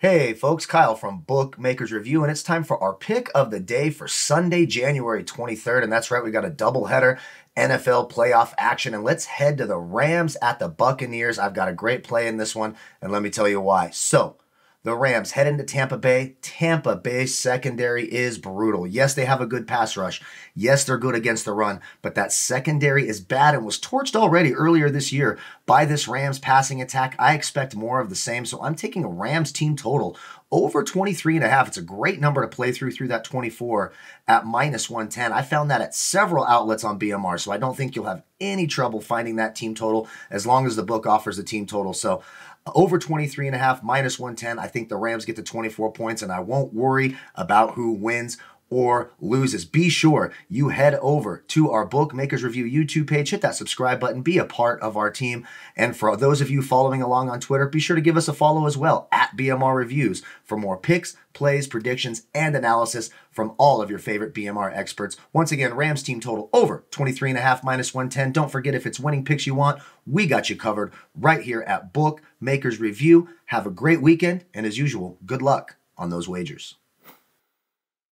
Hey folks, Kyle from Bookmakers Review, and it's time for our pick of the day for Sunday, January 23rd. And that's right, we got a doubleheader NFL playoff action. And let's head to the Rams at the Buccaneers. I've got a great play in this one, and let me tell you why. So, the Rams head into Tampa Bay. Tampa Bay secondary is brutal. Yes, they have a good pass rush. Yes, they're good against the run, but that secondary is bad and was torched already earlier this year by this Rams passing attack. I expect more of the same, so I'm taking a Rams team total over 23 and a half. It's a great number to play through through that 24 at minus 110. I found that at several outlets on BMR, so I don't think you'll have any trouble finding that team total as long as the book offers a team total. So over 23 and a half, minus 110. I think the Rams get to 24 points, and I won't worry about who wins or loses. Be sure you head over to our Bookmakers Review YouTube page, hit that subscribe button, be a part of our team. And for those of you following along on Twitter, be sure to give us a follow as well at BMR Reviews for more picks, plays, predictions, and analysis from all of your favorite BMR experts. Once again, Rams team total over 23 and a half minus 110. Don't forget if it's winning picks you want, we got you covered right here at Bookmakers Review. Have a great weekend, and as usual, good luck on those wagers.